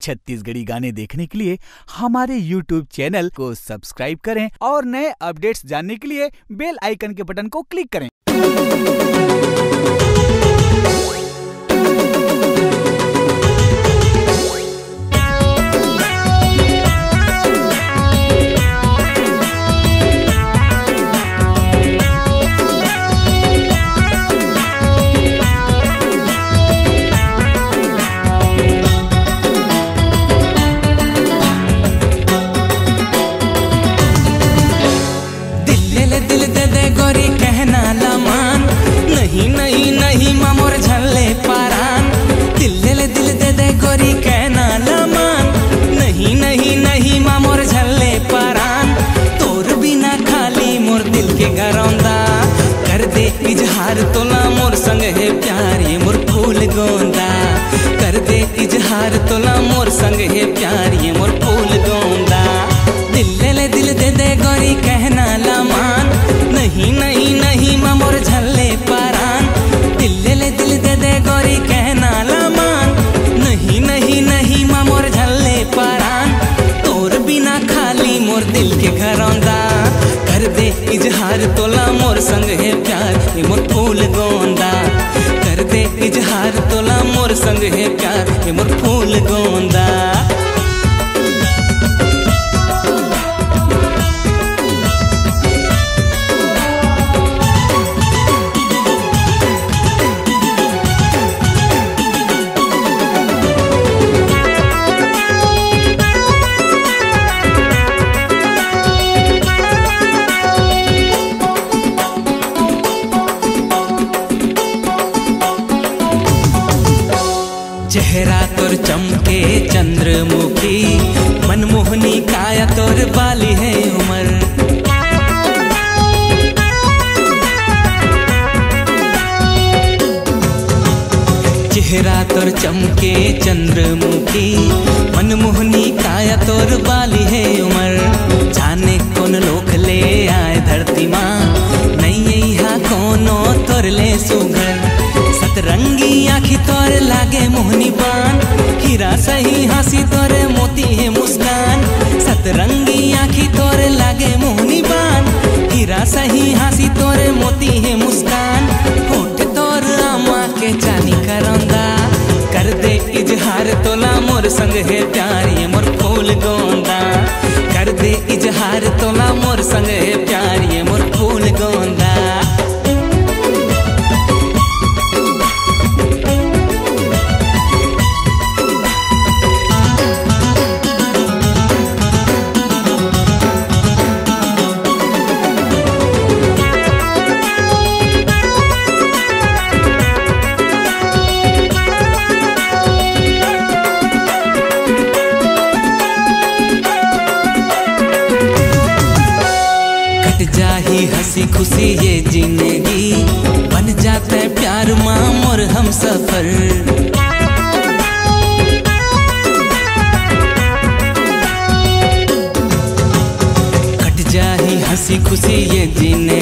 छत्तीसगढ़ी गाने देखने के लिए हमारे यूट्यूब चैनल को सब्सक्राइब करें और नए अपडेट्स जानने के लिए बेल आइकन के बटन को क्लिक करें। कर तोला मोर संग है प्यार मोर फूल गोंदा। कर दे इजहार, तोला मोर संग है प्यार मोर फूल गोंदा। गरिमा नहीं हा कोनो तोरले सुगर सतरंगी आखी तोर लागे मोहनी पान हीरा सही हँसी तोर मोती है मुस्कान। सतरंगी आखी तोर लागे मोहनी पान हीरा सही हँसी तोर मोती है मुस्कान। होठ तोर आमा के चानी करंदा। कर दे इजहार तोला मोर संग है प्यारी मोर फूल गो हार तोला मोर संग प्यार ये मोर खुशी ये जीने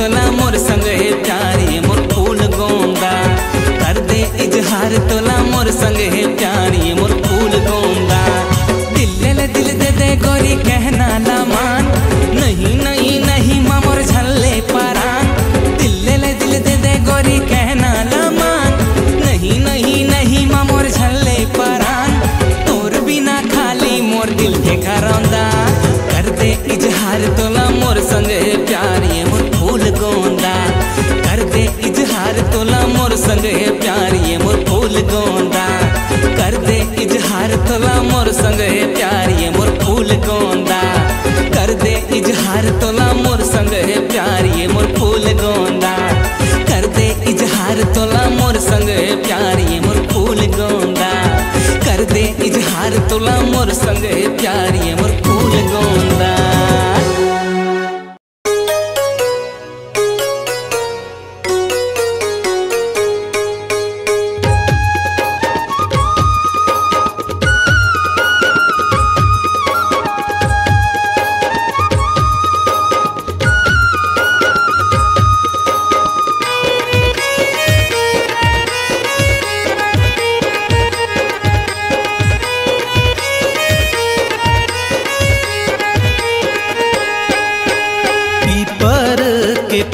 तोला मोर संग है प्यारी मोर फूल गोंदा कर दे इजहार, तोला मोर संग है ਪਿਆਰੀਏ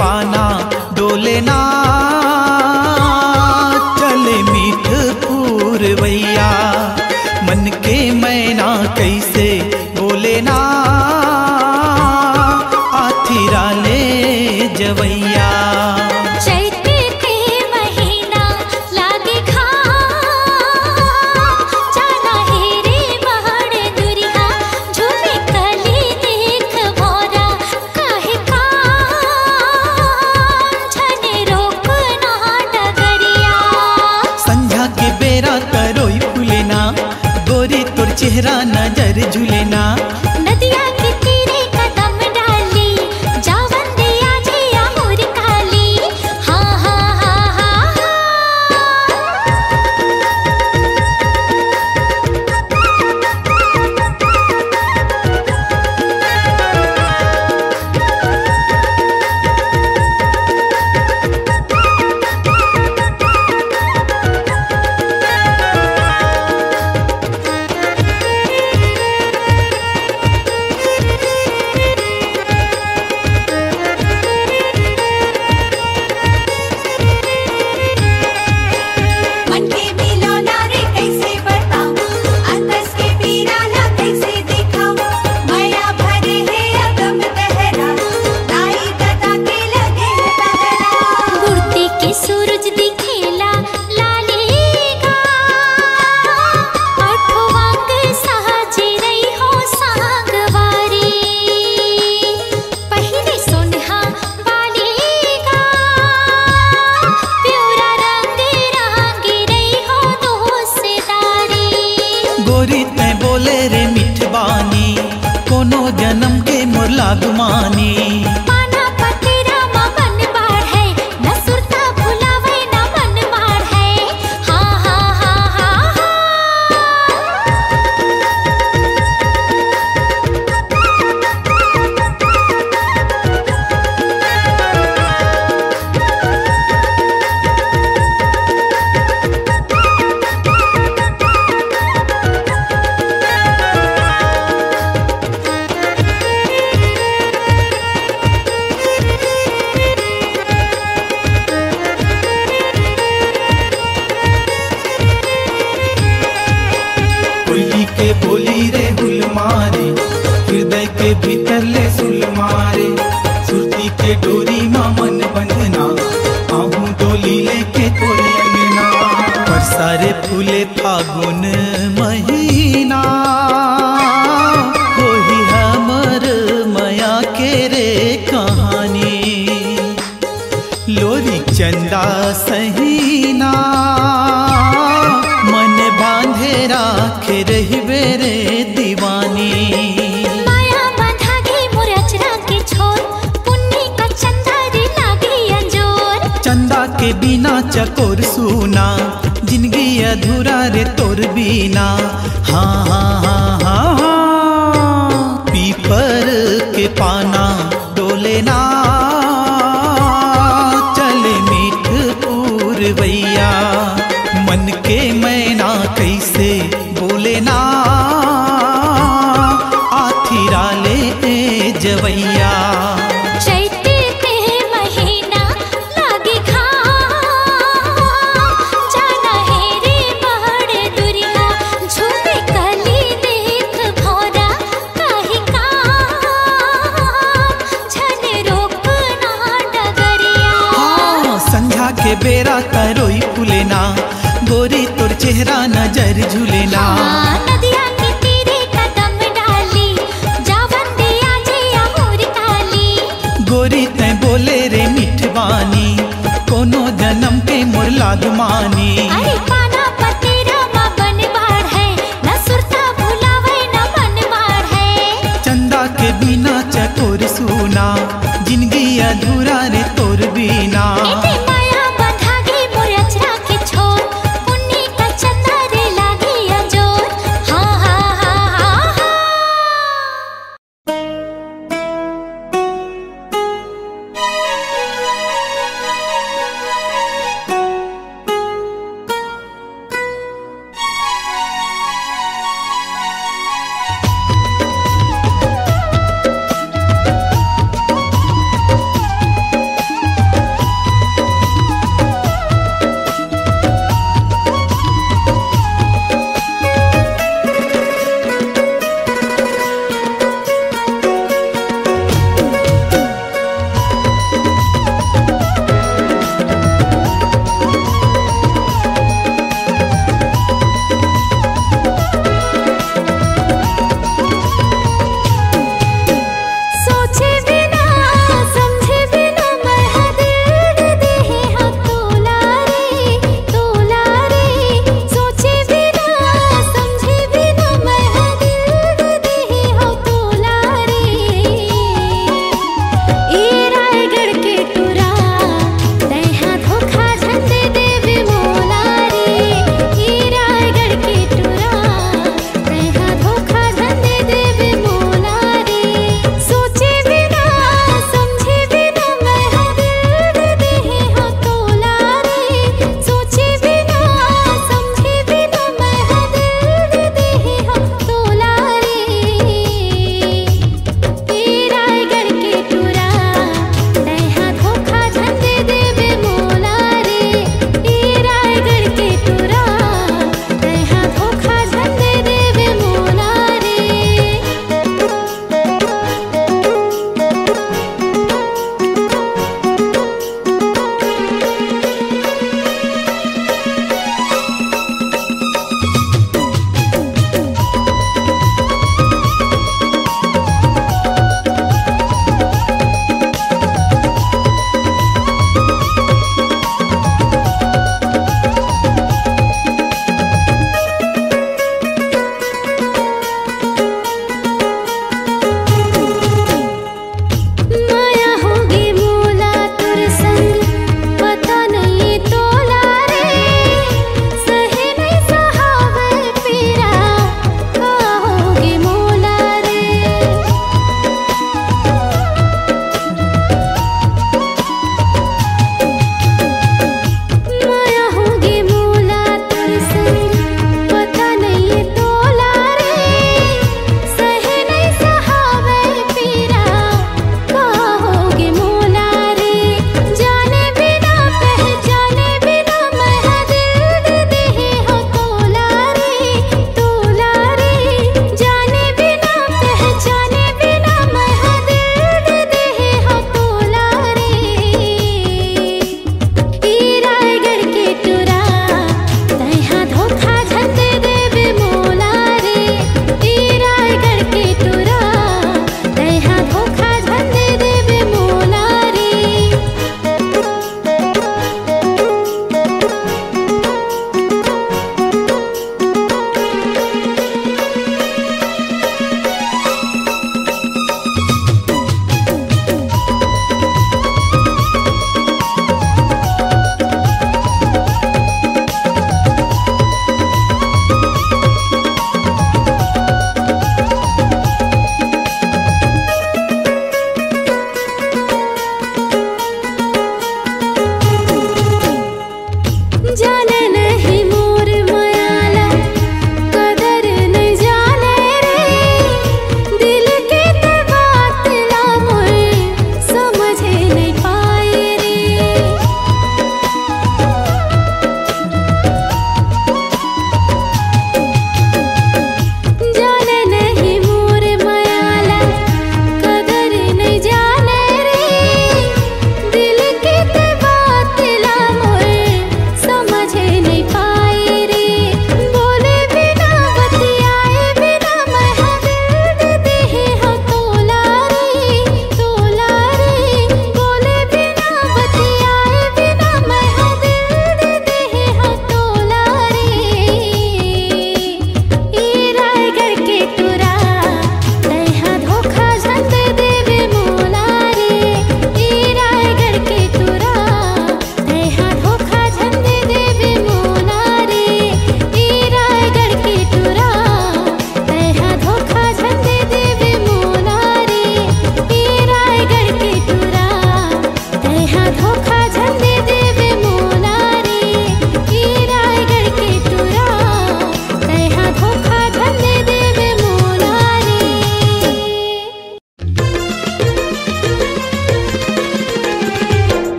पाना डोलेना चले मीठपुर वैया सावन महीना? वही हमर मया के रे कहानी। लोरी चंदा सहीना। मन बांधे राख रही बेरे दीवानी। चंदा के बिना चकोर सुना। ज़िंदगी अधूरा रे तोर बिना। हाँ हाँ हाँ हाँ हाँ पीपर के पाना डोले ना। मीठ मन के मैना कैसे बोले ना। गोरी तोर चेहरा नज़र झूलेला। गोरी ते बोले रे मिठवानी कोनो जन्म के मुर लाद मानी।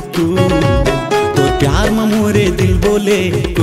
तो प्यार मोरे दिल बोले।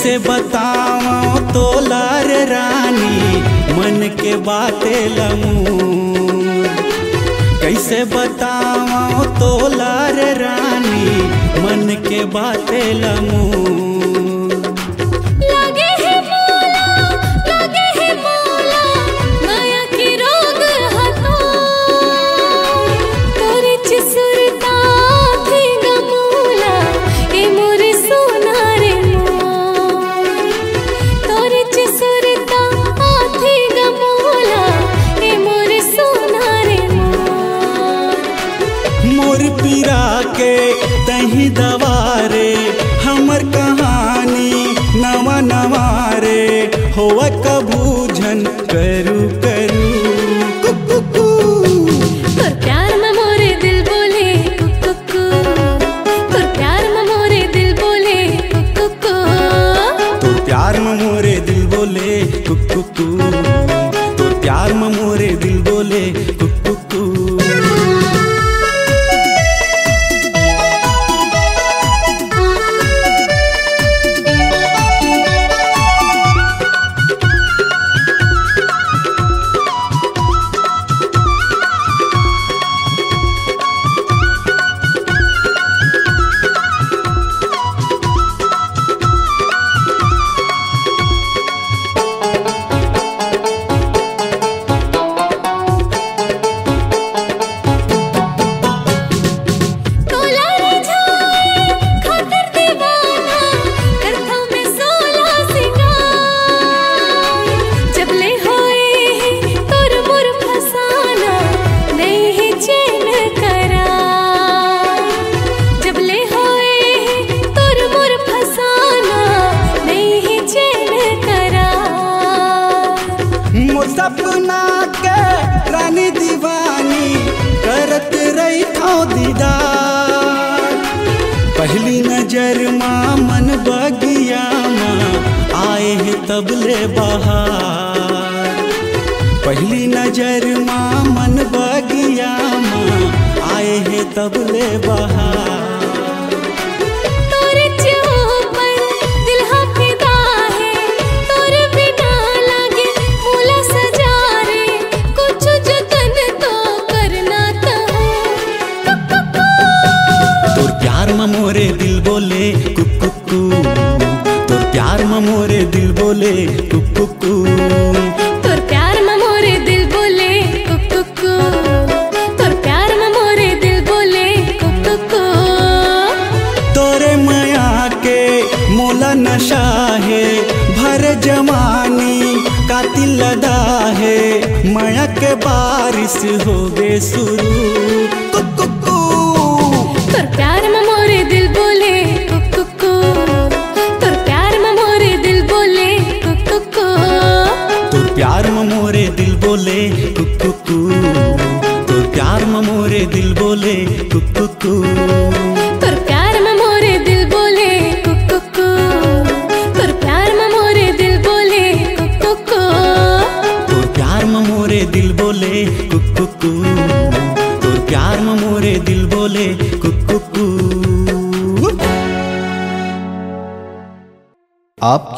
कैसे बताओ तो लार रानी, मन के बातें लमू। कैसे बताओ तो लार रानी, मन के बातें लमू।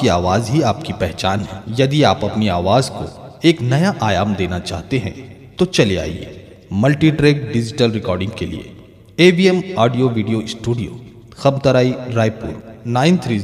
आपकी आवाज़ ही आपकी पहचान है। यदि आप अपनी आवाज़ को एक नया आयाम देना चाहते हैं तो चले आइए मल्टी ट्रैक डिजिटल रिकॉर्डिंग के लिए एवीएम ऑडियो वीडियो स्टूडियो खबतराई रायपुर, नाइन थ्री